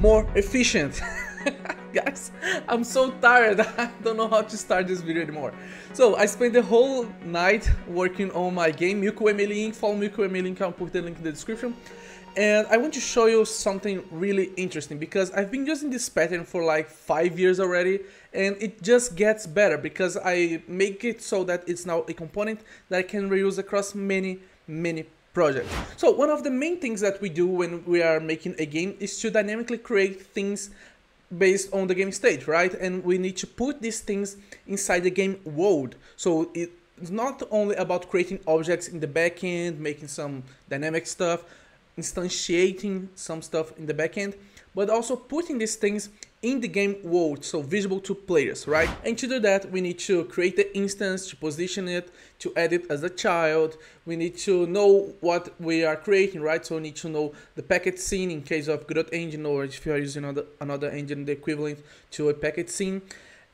more efficient. Guys, I'm so tired. I don't know how to start this video anymore. So I spent the whole night working on my game, Milky Way Link. Follow Milky Way Link, I'll put the link in the description. And I want to show you something really interesting because I've been using this pattern for like 5 years already and it just gets better because I make it so that it's now a component that I can reuse across many, many projects. So one of the main things that we do when we are making a game is to dynamically create things based on the game state, right? And we need to put these things inside the game world. So it's not only about creating objects in the backend, making some dynamic stuff, instantiating some stuff in the backend, but also putting these things in the game world, so visible to players, right? And to do that, we need to create the instance, to position it, to add it as a child. We need to know what we are creating, right? So we need to know the packed scene in case of Godot engine, or if you are using another, another engine, the equivalent to a packed scene.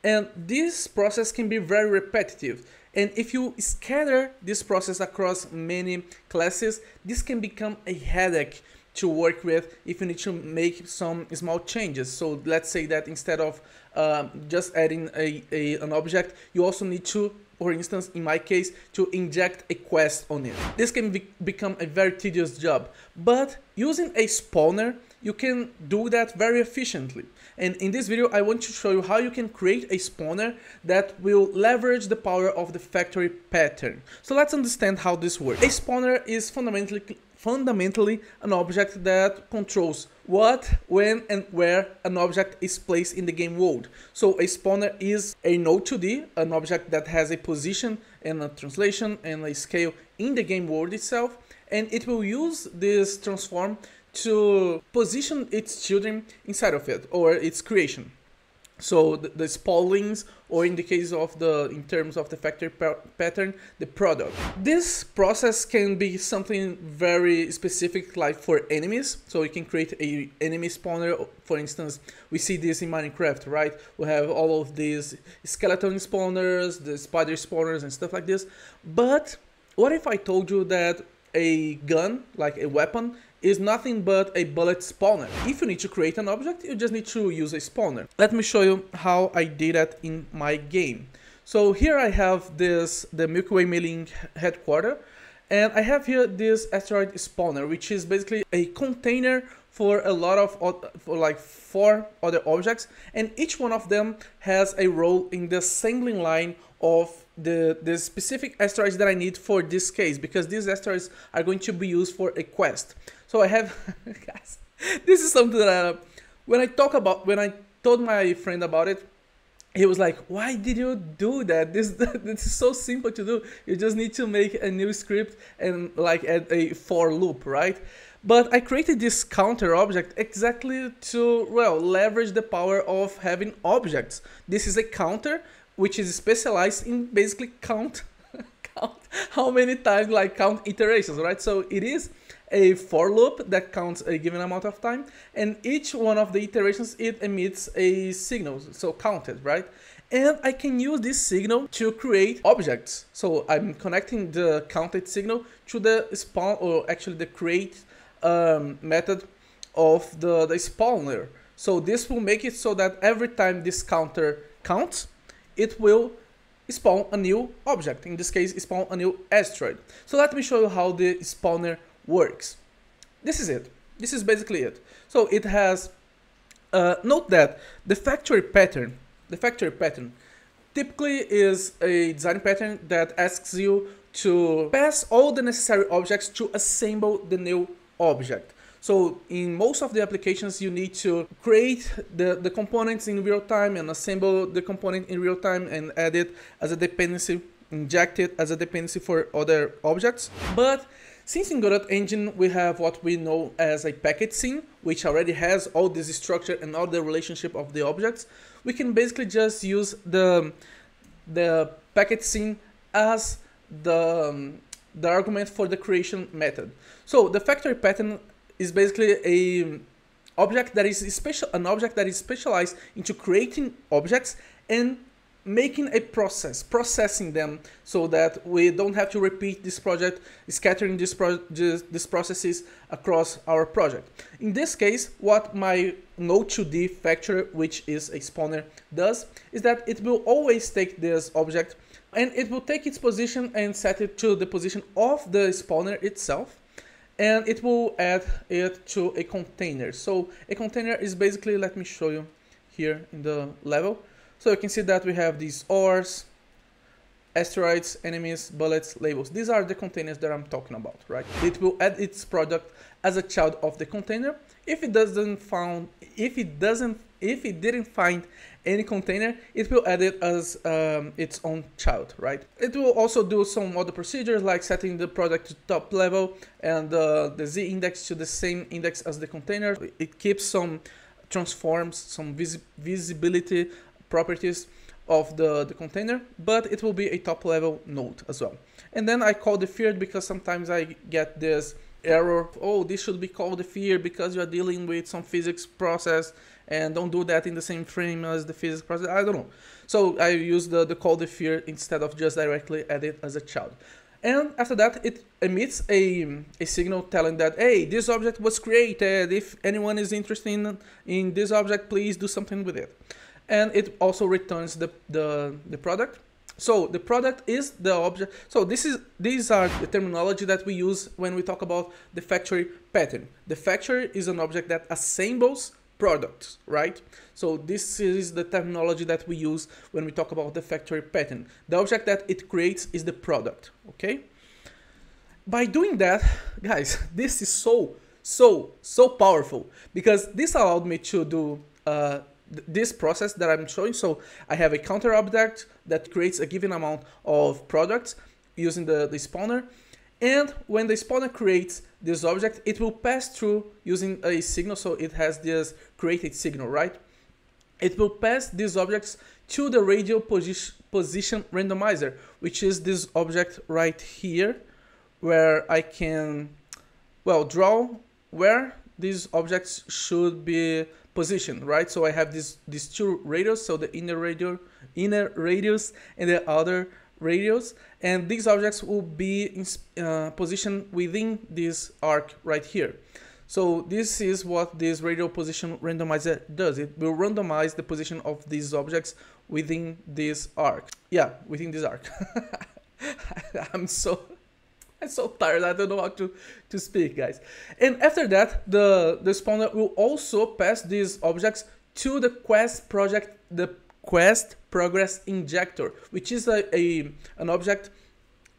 And this process can be very repetitive. And if you scatter this process across many classes, this can become a headache to work with if you need to make some small changes. So let's say that instead of um, just adding a, a, an object, you also need to, for instance, in my case, to inject a quest on it. This can be, become a very tedious job, but using a spawner, you can do that very efficiently. And in this video, I want to show you how you can create a spawner that will leverage the power of the factory pattern. So let's understand how this works. A spawner is fundamentally fundamentally an object that controls what, when, and where an object is placed in the game world. So a spawner is a node 2D, an object that has a position and a translation and a scale in the game world itself, and it will use this transform to position its children inside of it or its creation. So the, the spawlings, or in the case of the, in terms of the factory pattern, the product. This process can be something very specific like for enemies. So you can create a enemy spawner. For instance, we see this in Minecraft, right? We have all of these skeleton spawners, the spider spawners and stuff like this. But what if I told you that a gun, like a weapon, is nothing but a bullet spawner. If you need to create an object, you just need to use a spawner. Let me show you how I did that in my game. So here I have this, the Milky Way Mailing headquarter, and I have here this asteroid spawner, which is basically a container for a lot of, for like four other objects, and each one of them has a role in the assembling line of the, the specific asteroids that I need for this case, because these asteroids are going to be used for a quest. So I have, guys, this is something that uh, when I talk about, when I told my friend about it, he was like, why did you do that? This, this is so simple to do. You just need to make a new script and like add a for loop, right? But I created this counter object exactly to, well, leverage the power of having objects. This is a counter which is specialized in basically count, count how many times, like count iterations, right? So it is a for loop that counts a given amount of time and each one of the iterations it emits a signal so counted right? And I can use this signal to create objects. So I'm connecting the counted signal to the spawn or actually the create um, method of the, the spawner. So this will make it so that every time this counter counts it will spawn a new object in this case spawn a new asteroid so let me show you how the spawner works. This is it. This is basically it. So it has, uh, note that the factory pattern, the factory pattern typically is a design pattern that asks you to pass all the necessary objects to assemble the new object. So in most of the applications, you need to create the, the components in real time and assemble the component in real time and add it as a dependency, inject it as a dependency for other objects. But since in Godot Engine we have what we know as a packed scene, which already has all this structure and all the relationship of the objects, we can basically just use the, the packed scene as the, um, the argument for the creation method. So the factory pattern is basically a um, object that is special, an object that is specialized into creating objects and making a process, processing them so that we don't have to repeat this project, scattering this, pro these processes across our project. In this case, what my Node2D factory, which is a spawner, does is that it will always take this object and it will take its position and set it to the position of the spawner itself and it will add it to a container. So a container is basically, let me show you here in the level. So you can see that we have these ores, asteroids, enemies, bullets, labels. These are the containers that I'm talking about, right? It will add its product as a child of the container. If it doesn't found, if it doesn't, if it didn't find any container, it will add it as um, its own child, right? It will also do some other procedures like setting the product to top level and uh, the z index to the same index as the container. It keeps some transforms, some vis visibility properties of the, the container, but it will be a top level node as well. And then I call deferred because sometimes I get this error, oh, this should be call deferred because you are dealing with some physics process and don't do that in the same frame as the physics process, I don't know. So I use the, the call deferred instead of just directly add it as a child. And after that, it emits a, a signal telling that, hey, this object was created. If anyone is interested in, in this object, please do something with it and it also returns the, the, the product. So the product is the object. So this is these are the terminology that we use when we talk about the factory pattern. The factory is an object that assembles products, right? So this is the terminology that we use when we talk about the factory pattern. The object that it creates is the product, okay? By doing that, guys, this is so, so, so powerful because this allowed me to do uh, this process that I'm showing. So I have a counter object that creates a given amount of products using the, the spawner. And when the spawner creates this object, it will pass through using a signal. So it has this created signal, right? It will pass these objects to the radial position, position randomizer, which is this object right here, where I can, well, draw where these objects should be position, right? So I have these these two radius, so the inner radius, inner radius, and the outer radius, and these objects will be in, uh, positioned within this arc right here. So this is what this radial position randomizer does. It will randomize the position of these objects within this arc. Yeah, within this arc. I'm so I'm so tired, I don't know how to, to speak, guys. And after that, the, the spawner will also pass these objects to the quest project, the quest progress injector, which is a, a an object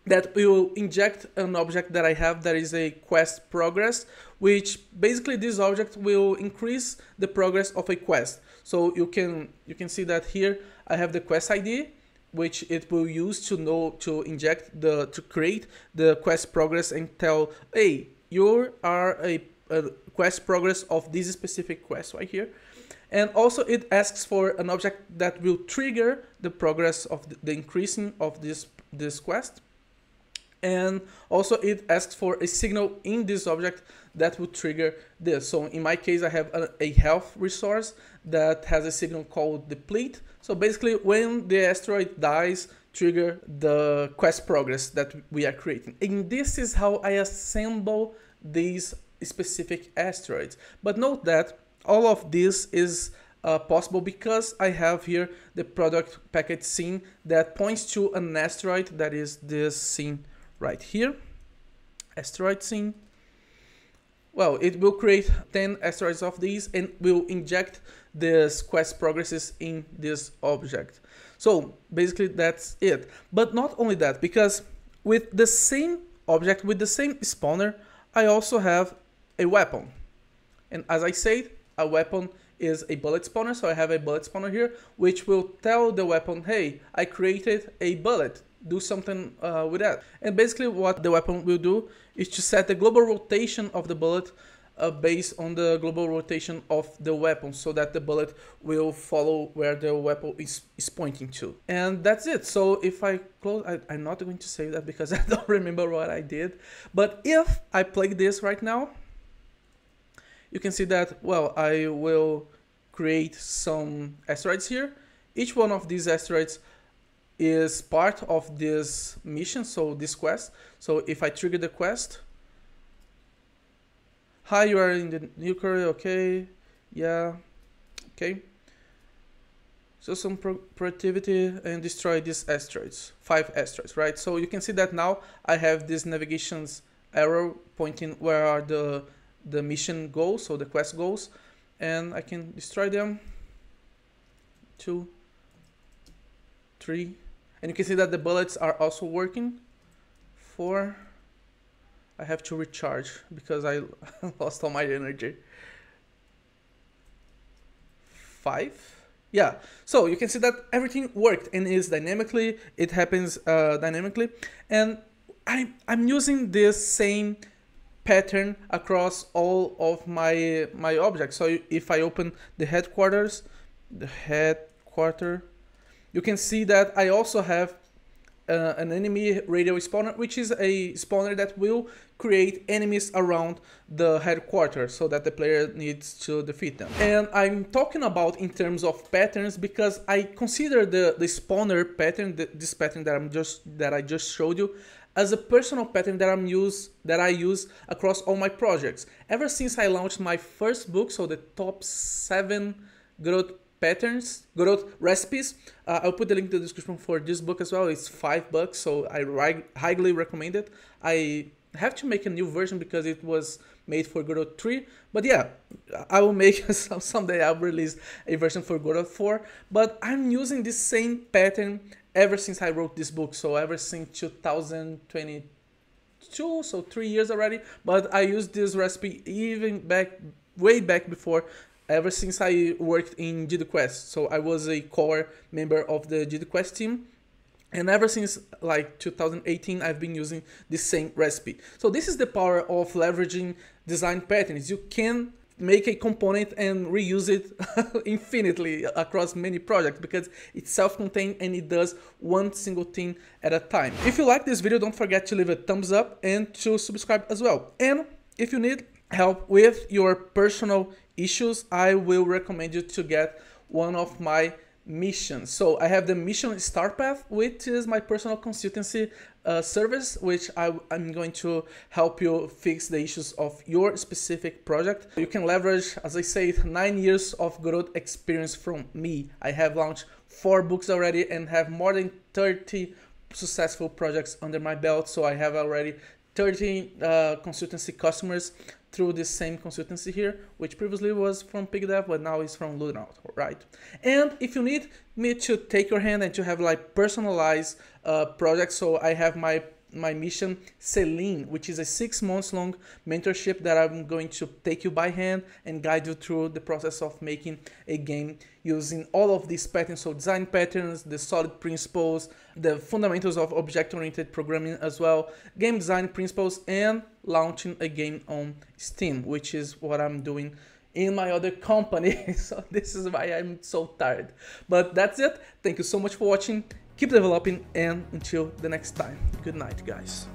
that will inject an object that I have that is a quest progress, which basically this object will increase the progress of a quest. So you can you can see that here I have the quest ID which it will use to know to inject the to create the quest progress and tell hey you are a, a quest progress of this specific quest right here. And also it asks for an object that will trigger the progress of the, the increasing of this this quest and also it asks for a signal in this object that would trigger this. So in my case, I have a, a, health resource that has a signal called deplete. So basically when the asteroid dies, trigger the quest progress that we are creating. And this is how I assemble these specific asteroids. But note that all of this is uh, possible because I have here the product package scene that points to an asteroid that is this scene right here. Asteroid scene well, it will create 10 asteroids of these and will inject this quest progresses in this object. So basically that's it. But not only that, because with the same object, with the same spawner, I also have a weapon. And as I said, a weapon is a bullet spawner. So I have a bullet spawner here, which will tell the weapon, hey, I created a bullet do something uh, with that. And basically what the weapon will do is to set the global rotation of the bullet uh, based on the global rotation of the weapon so that the bullet will follow where the weapon is, is pointing to. And that's it. So if I close, I, I'm not going to say that because I don't remember what I did. But if I play this right now, you can see that, well, I will create some asteroids here. Each one of these asteroids is part of this mission, so this quest. So if I trigger the quest, hi, you are in the nuclear, okay, yeah, okay. So some pro productivity and destroy these asteroids, five asteroids, right? So you can see that now I have this navigations arrow pointing where are the the mission goals, so the quest goals, and I can destroy them. Two, three, and you can see that the bullets are also working. Four, I have to recharge because I lost all my energy. Five, yeah, so you can see that everything worked and is dynamically, it happens uh, dynamically, and I, I'm using this same pattern across all of my my objects. So if I open the headquarters, the headquarter, you can see that I also have uh, an enemy radio spawner, which is a spawner that will create enemies around the headquarters so that the player needs to defeat them. And I'm talking about in terms of patterns because I consider the, the spawner pattern, this pattern that I'm just that I just showed you, as a personal pattern that I'm use that I use across all my projects. Ever since I launched my first book, so the top seven growth patterns, growth recipes, uh, I'll put the link to the description for this book as well. It's five bucks, so I highly recommend it. I have to make a new version because it was made for Godot 3. But yeah, I will make some someday I'll release a version for Godot 4. But I'm using this same pattern ever since I wrote this book. So ever since 2022, so three years already. But I used this recipe even back, way back before, ever since I worked in GDQuest. So I was a core member of the GDQuest team. And ever since like 2018, I've been using the same recipe. So this is the power of leveraging design patterns. You can make a component and reuse it infinitely across many projects because it's self-contained and it does one single thing at a time. If you like this video, don't forget to leave a thumbs up and to subscribe as well. And if you need help with your personal issues, I will recommend you to get one of my missions. So I have the mission Star Path, which is my personal consultancy uh, service, which I, am going to help you fix the issues of your specific project. You can leverage, as I said, nine years of growth experience from me. I have launched four books already and have more than 30 successful projects under my belt. So I have already 30 uh, consultancy customers through this same consultancy here, which previously was from PigDev, but now is from Ludonaut, right? And if you need me to take your hand and to have like personalized uh, projects, so I have my my mission Celine, which is a six months long mentorship that I'm going to take you by hand and guide you through the process of making a game using all of these patterns, so design patterns, the solid principles, the fundamentals of object-oriented programming as well, game design principles, and launching a game on Steam, which is what I'm doing in my other company. so this is why I'm so tired. But that's it. Thank you so much for watching keep developing, and until the next time, good night, guys.